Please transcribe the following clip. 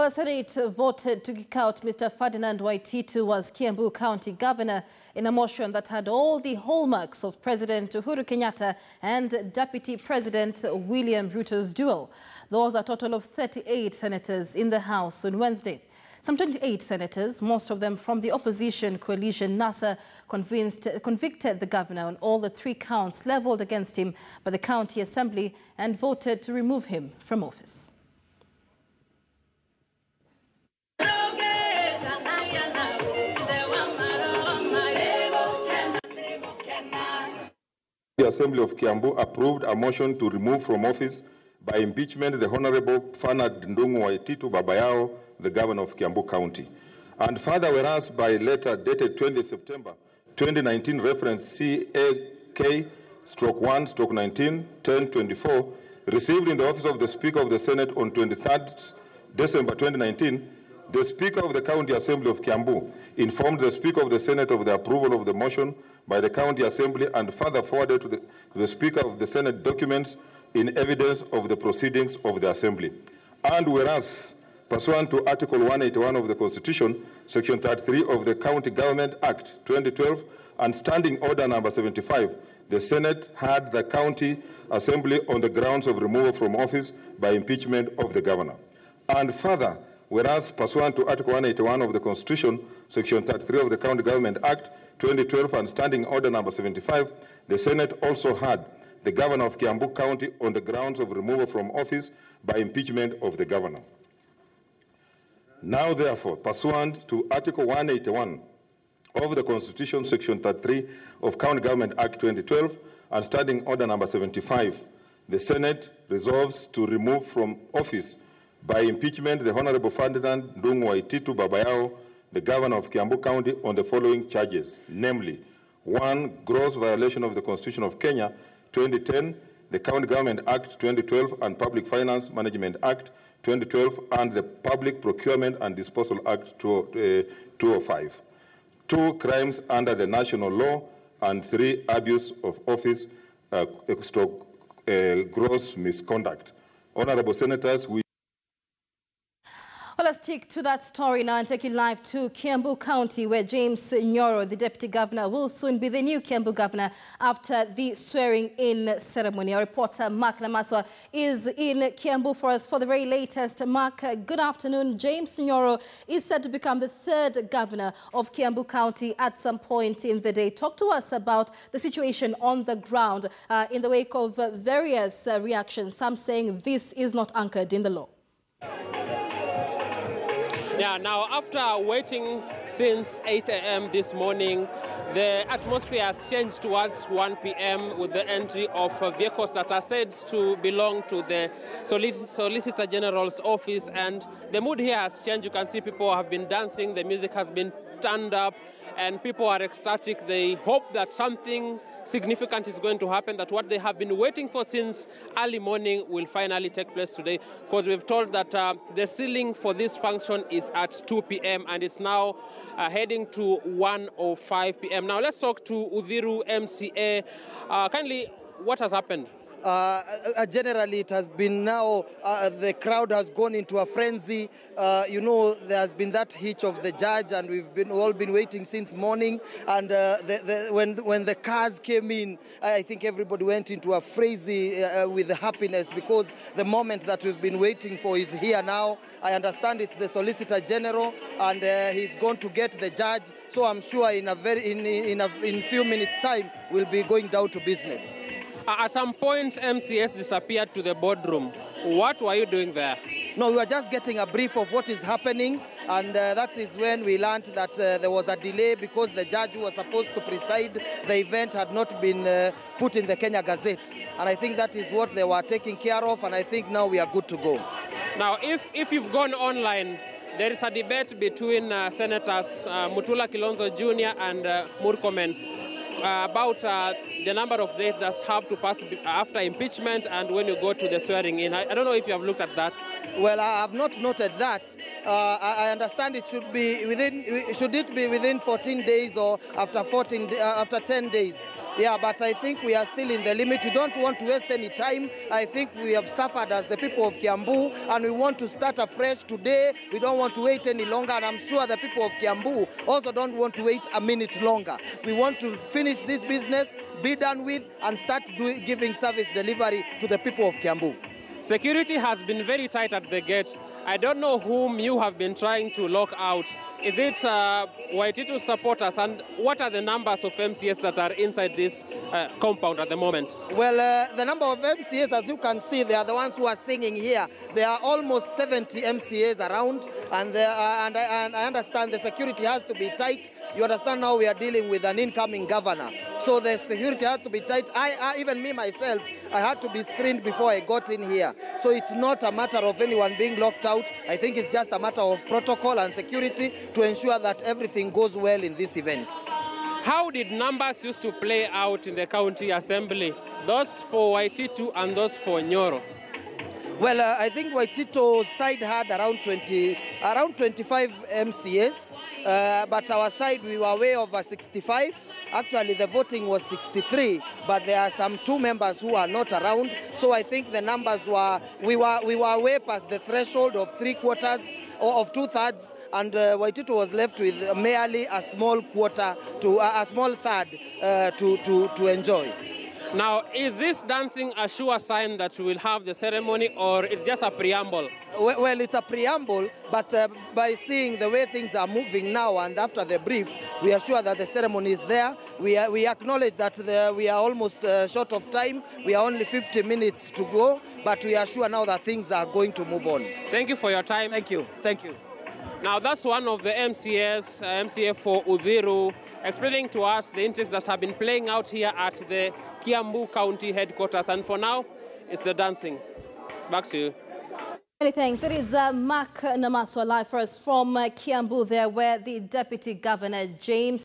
While the Senate voted to kick out Mr. Ferdinand Waititu as Kiambu County Governor in a motion that had all the hallmarks of President Uhuru Kenyatta and Deputy President William Ruto's duel. There was a total of 38 senators in the House on Wednesday. Some 28 senators, most of them from the opposition coalition NASA, convinced, convicted the governor on all the three counts levelled against him by the county assembly and voted to remove him from office. Assembly of Kiambu approved a motion to remove from office by impeachment the Honorable Ferdinand Ndung'u Waititu Babayao, the Governor of Kiambu County. And further, whereas by letter dated 20 September 2019, reference CAK stroke 1 stroke 19 1024, received in the office of the Speaker of the Senate on 23rd December 2019, the Speaker of the County Assembly of Kiambu informed the Speaker of the Senate of the approval of the motion by the County Assembly and further forwarded to the, to the Speaker of the Senate documents in evidence of the proceedings of the Assembly. And whereas, pursuant to Article 181 of the Constitution, Section 33 of the County Government Act 2012, and Standing Order Number 75, the Senate had the County Assembly on the grounds of removal from office by impeachment of the Governor. And further, whereas pursuant to Article 181 of the Constitution, Section 33 of the County Government Act 2012 and Standing Order Number 75, the Senate also had the Governor of Kiambu County on the grounds of removal from office by impeachment of the Governor. Now, therefore, pursuant to Article 181 of the Constitution, Section 33 of County Government Act 2012 and Standing Order Number 75, the Senate resolves to remove from office by impeachment the Honorable Ferdinand Ndung'u Waititu Babayao, the Governor of Kiambu County, on the following charges, namely, one, gross violation of the Constitution of Kenya 2010, the County Government Act 2012 and Public Finance Management Act 2012 and the Public Procurement and Disposal Act 205. Two, crimes under the national law, and three, abuse of office, uh, uh, gross misconduct. Honorable Senators, we Stick to that story now and take you live to Kiambu County, where James Nyoro, the Deputy Governor, will soon be the new Kiambu Governor after the swearing-in ceremony. Our reporter Mark Namaswa is in Kiambu for us for the very latest. Mark, good afternoon. James Nyoro is set to become the third Governor of Kiambu County at some point in the day. Talk to us about the situation on the ground uh, in the wake of various uh, reactions, some saying this is not anchored in the law. Yeah, now after waiting since 8 a.m. this morning, the atmosphere has changed towards 1 p.m. with the entry of vehicles that are said to belong to the Solic Solicitor General's office. And the mood here has changed. You can see people have been dancing, the music has been turned up, and people are ecstatic. They hope that something significant is going to happen, that what they have been waiting for since early morning will finally take place today. Because we've told that uh, the ceiling for this function is at 2 p.m. and it's now uh, heading to 1.05 p.m. Now let's talk to Udhiru MCA. Uh, kindly, what has happened? Uh, uh, generally, it has been now, uh, the crowd has gone into a frenzy. Uh, you know, there has been that hitch of the judge, and we've been all been waiting since morning. And uh, the, the, when, when the cars came in, I think everybody went into a frenzy uh, with happiness because the moment that we've been waiting for is here now. I understand it's the Solicitor General, and he's going to get the judge. So I'm sure in a very in in a in few minutes' time, we'll be going down to business. At some point, MCS disappeared to the boardroom. What were you doing there? No, we were just getting a brief of what is happening, and uh, that is when we learned that uh, there was a delay because the judge who was supposed to preside the event had not been uh, put in the Kenya Gazette. And I think that is what they were taking care of, and I think now we are good to go. Now, if, if you've gone online, there is a debate between uh, Senators uh, Mutula Kilonzo Jr. and uh, Murkomen uh, about uh, the number of days that have to pass after impeachment and when you go to the swearing in. I, I don't know if you have looked at that. Well, I have not noted that. Uh, I, I, understand it should be within. Should it be within 14 days or after 14 after 10 days? Yeah, but I think we are still in the limit. We don't want to waste any time. I think we have suffered as the people of Kiambu and we want to start afresh today. We don't want to wait any longer and I'm sure the people of Kiambu also don't want to wait a minute longer. We want to finish this business, be done with and start do, giving service delivery to the people of Kiambu. Security has been very tight at the gate. I don't know whom you have been trying to lock out. Is it uh, Waititu supporters? And what are the numbers of MCS that are inside this uh, compound at the moment? Well, uh, the number of MCAs, as you can see, they are the ones who are singing here. There are almost 70 MCAs around, and, are, and, I, and I understand the security has to be tight. You understand now we are dealing with an incoming governor. So the security has to be tight. I, I, even me myself, I had to be screened before I got in here. So it's not a matter of anyone being locked out. I think it's just a matter of protocol and security to ensure that everything goes well in this event. How did numbers used to play out in the county assembly? Those for Waititu and those for Nyoro? Well, uh, I think Waititu's side had around 20, around 25 MCAs, uh, but our side we were way over 65. Actually, the voting was 63, but there are some two members who are not around. So I think the numbers were we were we were way past the threshold of three quarters or of two thirds, and uh, Waititu was left with merely a small quarter to uh, a small third uh, to, to to enjoy. Now, is this dancing a sure sign that we will have the ceremony or it's just a preamble? Well, well, it's a preamble, but uh, by seeing the way things are moving now and after the brief, we are sure that the ceremony is there. We, are, we acknowledge that the, we are almost uh, short of time. We are only 50 minutes to go, but we are sure now that things are going to move on. Thank you for your time. Thank you. Thank you. Now, that's one of the MCS, uh, MCA for Udhiru, explaining to us the intrigues that have been playing out here at the Kiambu County headquarters. And for now, it's the dancing. Back to you. Many thanks. It is uh, Mark Namaswa live first from uh, Kiambu there, where the Deputy Governor James